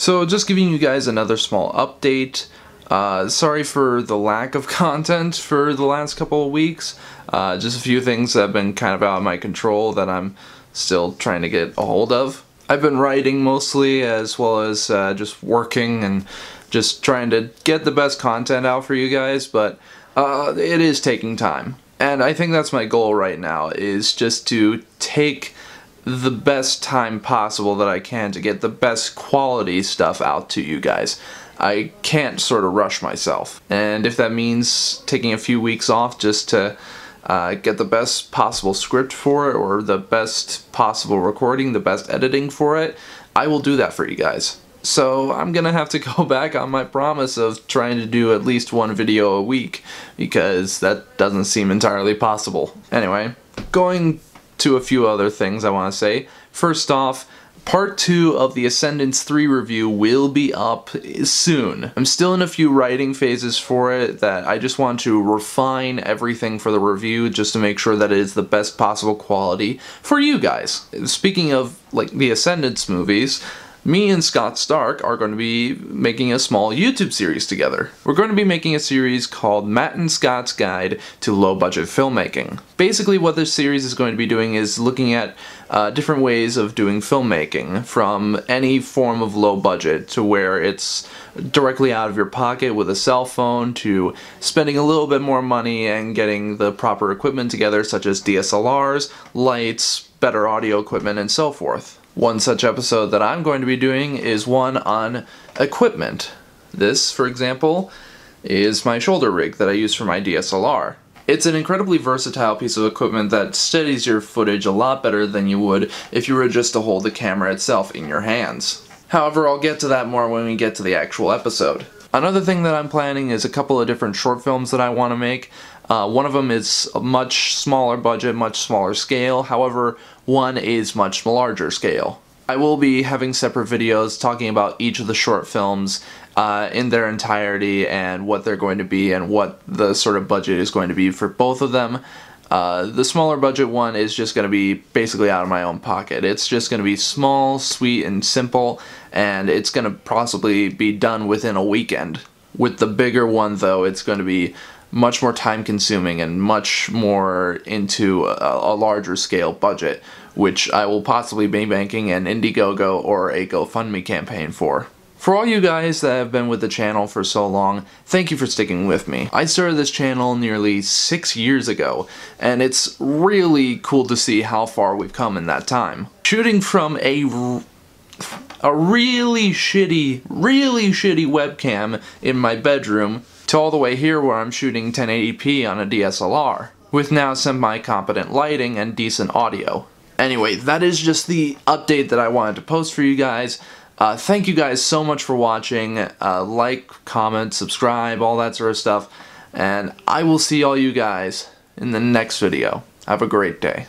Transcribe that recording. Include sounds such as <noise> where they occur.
So just giving you guys another small update. Uh, sorry for the lack of <laughs> content for the last couple of weeks. Uh, just a few things that have been kind of out of my control that I'm still trying to get a hold of. I've been writing mostly as well as uh, just working and just trying to get the best content out for you guys, but uh, it is taking time. And I think that's my goal right now, is just to take the best time possible that I can to get the best quality stuff out to you guys. I can't sort of rush myself. And if that means taking a few weeks off just to uh, get the best possible script for it or the best possible recording, the best editing for it, I will do that for you guys. So I'm gonna have to <laughs> go back on my promise of trying to do at least one video a week because that doesn't seem entirely possible. Anyway, going to a few other things I want to say. First off, Part 2 of the Ascendance 3 review will be up soon. I'm still in a few writing phases for it that I just want to refine everything for the review just to make sure that it is the best possible quality for you guys. Speaking of like the Ascendance movies, me and Scott Stark are going to be making a small YouTube series together. We're going to be making a series called Matt and Scott's Guide to Low Budget Filmmaking. Basically what this series is going to be doing is looking at uh, different ways of doing filmmaking from any form of low budget to where it's directly out of your pocket with a cell phone to spending a little bit more money and getting the proper equipment together such as DSLRs, lights, better audio equipment, and so forth. One such episode that I'm going to be doing is one on equipment. This, for example, is my shoulder rig that I use for my DSLR. It's an incredibly versatile piece of equipment that steadies your footage a lot better than you would if you were just to hold the camera itself in your hands. However, I'll get to that more when we get to the actual episode. Another thing that I'm planning is a couple of different short films that I want to make. Uh, one of them is a much smaller budget, much smaller scale, however, one is much larger scale. I will be having separate videos talking about each of the short films uh, in their entirety and what they're going to be and what the sort of budget is going to be for both of them. Uh, the smaller budget one is just going to be basically out of my own pocket. It's just going to be small, sweet, and simple, and it's going to possibly be done within a weekend. With the bigger one, though, it's going to be much more time consuming and much more into a, a, larger scale budget, which I will possibly be banking an Indiegogo or a GoFundMe campaign for. For all you guys that have been with the channel for so long, thank you for sticking with me. I started this channel nearly six years ago, and it's really cool to see how far we've come in that time. Shooting from a a really shitty, really shitty webcam in my bedroom to all the way here where I'm shooting 1080p on a DSLR, with now semi-competent lighting and decent audio. Anyway, that is just the update that I wanted to post for you guys. Uh, thank you guys so much for watching. Uh, like, comment, subscribe, all that sort of stuff. And I will see all you guys in the next video. Have a great day.